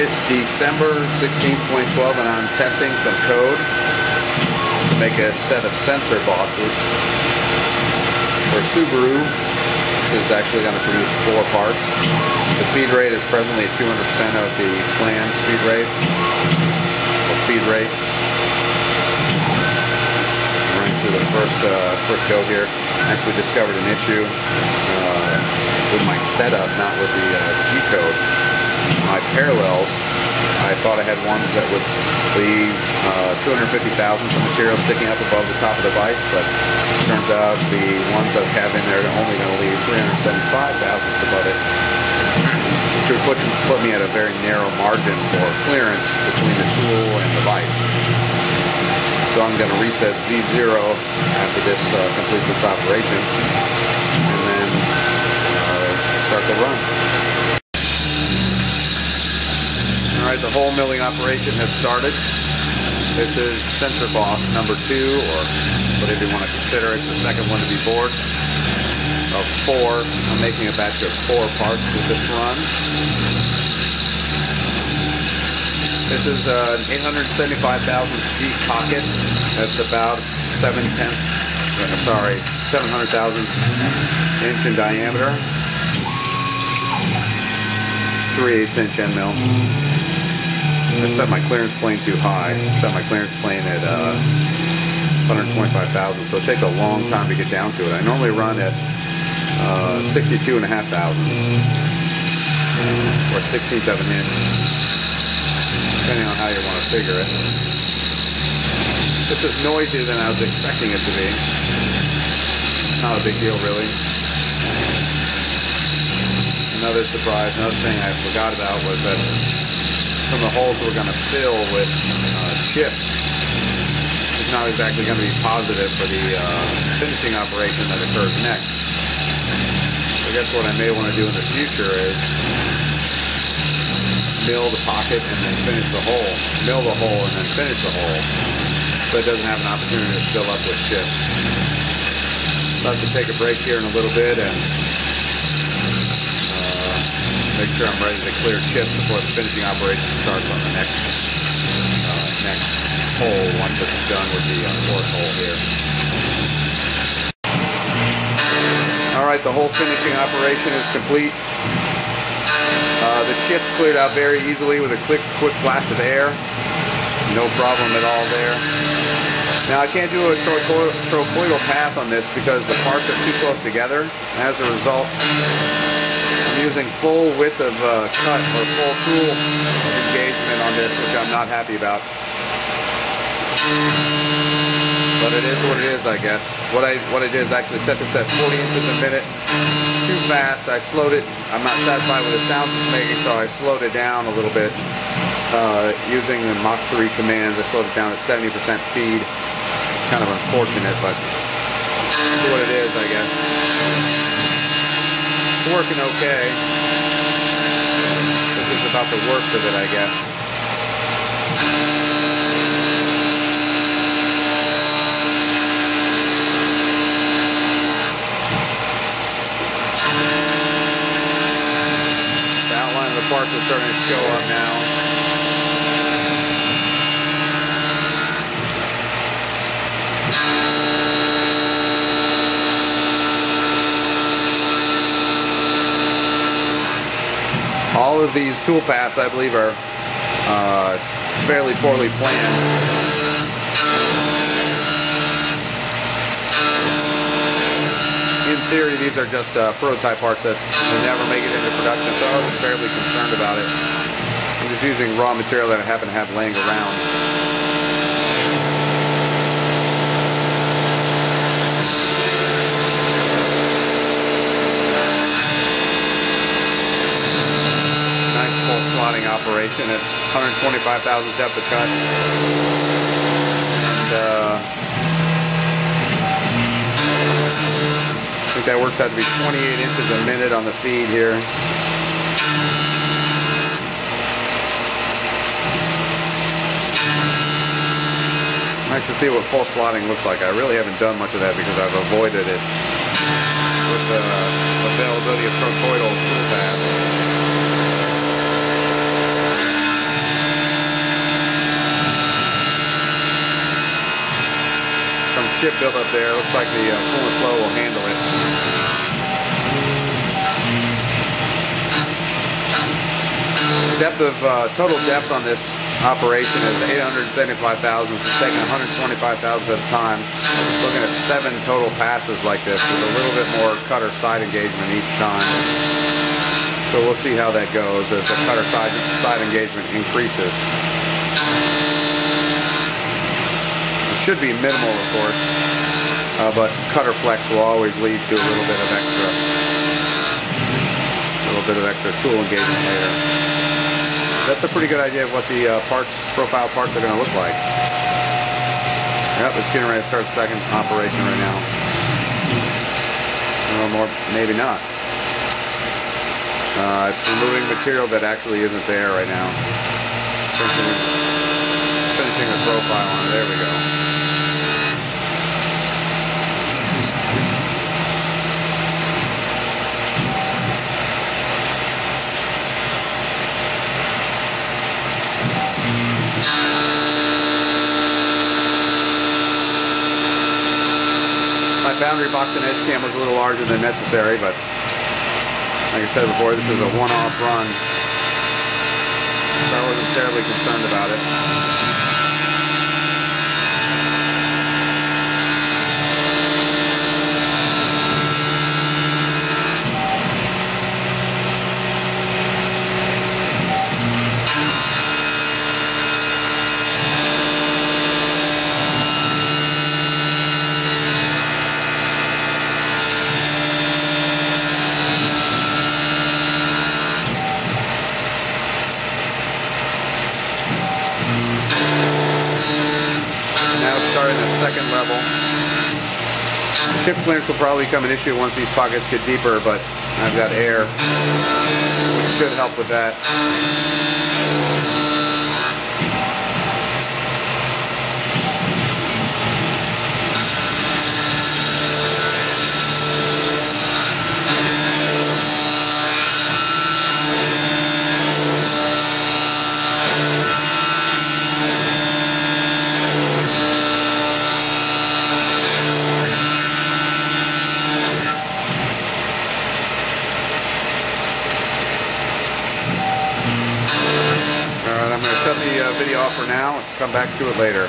It's December 16, 2012, and I'm testing some code to make a set of sensor bosses for Subaru. This is actually going to produce four parts. The feed rate is presently at 200% of the planned speed rate. Or speed rate. Through the first uh, first go here. Actually discovered an issue uh, with my setup, not with the uh, G code my parallels, I thought I had ones that would leave uh, 250 thousandths of material sticking up above the top of the vise, but turns out the ones I have in there are only going to leave 375 thousandths above it, which would put me at a very narrow margin for clearance between the tool and the vise. So I'm going to reset Z0 after this uh, completes its operation, and then uh, start the run. Alright, the whole milling operation has started. This is sensor boss number two, or whatever you want to consider it, the second one to be bored. Of four, I'm making a batch of four parts with this run. This is an 875,000 speed pocket. That's about seven tenths, uh, sorry, 700 thousandths inch in diameter. 3 8 inch end mill. I set my clearance plane too high. I set my clearance plane at uh, 125,000, so it takes a long time to get down to it. I normally run at uh, 62 and a half thousand or 16th of an inch, depending on how you want to figure it. This is noisier than I was expecting it to be. Not a big deal, really. Another surprise, another thing I forgot about was that some of the holes we're going to fill with uh, chips is not exactly going to be positive for the uh, finishing operation that occurs next. I guess what I may want to do in the future is mill the pocket and then finish the hole. Mill the hole and then finish the hole so it doesn't have an opportunity to fill up with chips. I'll have to take a break here in a little bit and make sure I'm ready to clear chips before the finishing operation starts on the next uh, next hole once it's done with the uh, fourth hole here. Alright, the whole finishing operation is complete. Uh, the chips cleared out very easily with a quick, quick blast of air. No problem at all there. Now I can't do a trochoidal path on this because the parts are too close together. As a result, I'm using full width of uh, cut or full tool engagement on this, which I'm not happy about. But it is what it is, I guess. What I what I did is actually set this at 40 inches a minute. Too fast. I slowed it. I'm not satisfied with the sound it's making, so I slowed it down a little bit. Uh, using the Mach 3 commands, I slowed it down to 70% speed. It's Kind of unfortunate, but it's what it is, I guess. It's working okay. This is about the worst of it, I guess. The parts is starting to show up now. All of these tool paths, I believe, are uh, fairly poorly planned. Theory, these are just uh, prototype parts that will never make it into production, so I wasn't fairly concerned about it. I'm just using raw material that I happen to have laying around. Nice full slotting operation at 125,000 depth of cut. I think that works out to be 28 inches a minute on the feed here. Nice to see what full slotting looks like. I really haven't done much of that because I've avoided it with the availability of trochoidal tool paths. Chip buildup there. Looks like the uh, coolant flow will handle it. Depth of uh, total depth on this operation is 875 thousandths. It's taking 125 thousandths at a time. Looking at seven total passes like this with a little bit more cutter side engagement each time. So we'll see how that goes as the cutter side, side engagement increases. It should be minimal, of course, uh, but cutter flex will always lead to a little bit of extra, a little bit of extra tool engagement later that's a pretty good idea of what the uh, parts, profile parts are going to look like. Yep, it's getting ready to start second operation right now. No more, maybe not. Uh, it's removing material that actually isn't there right now. Finishing, finishing the profile on it. There we go. Boundary box and edge cam was a little larger than necessary, but like I said before, this is a one-off run, so I wasn't terribly concerned about it. Second level. Chip clearance will probably become an issue once these pockets get deeper, but I've got air, which should help with that. shut the uh, video off for now and come back to it later.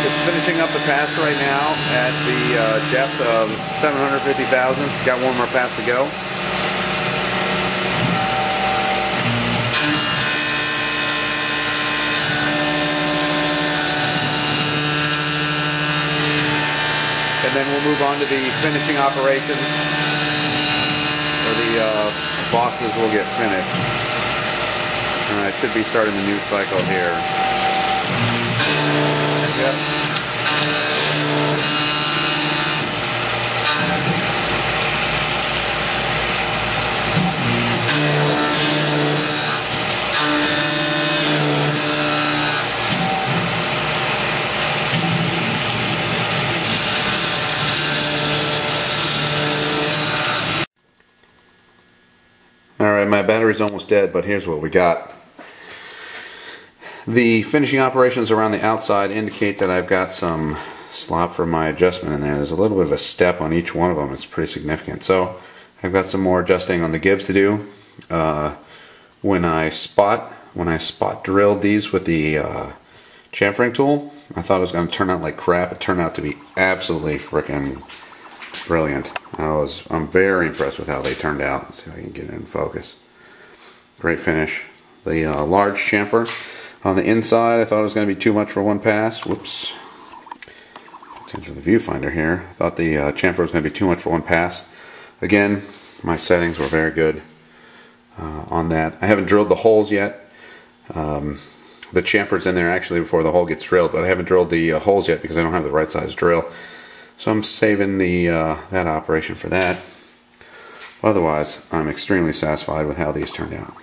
It's finishing up the pass right now at the uh, depth of 750,000. Got one more pass to go. Then we'll move on to the finishing operations where the uh, bosses will get finished. And I should be starting the new cycle here. Yep. Alright, my battery's almost dead, but here's what we got. The finishing operations around the outside indicate that I've got some slop for my adjustment in there. There's a little bit of a step on each one of them. It's pretty significant. So I've got some more adjusting on the gibs to do. Uh, when I spot when I spot drilled these with the uh, chamfering tool, I thought it was going to turn out like crap. It turned out to be absolutely freaking brilliant. I was I'm very impressed with how they turned out. Let's see if I can get it in focus. Great finish. The uh, large chamfer on the inside, I thought it was going to be too much for one pass. Whoops. Attention the viewfinder here. I thought the uh, chamfer was going to be too much for one pass. Again, my settings were very good uh, on that. I haven't drilled the holes yet. Um, the chamfer's in there actually before the hole gets drilled, but I haven't drilled the uh, holes yet because I don't have the right size drill. So I'm saving the uh, that operation for that. Otherwise, I'm extremely satisfied with how these turned out.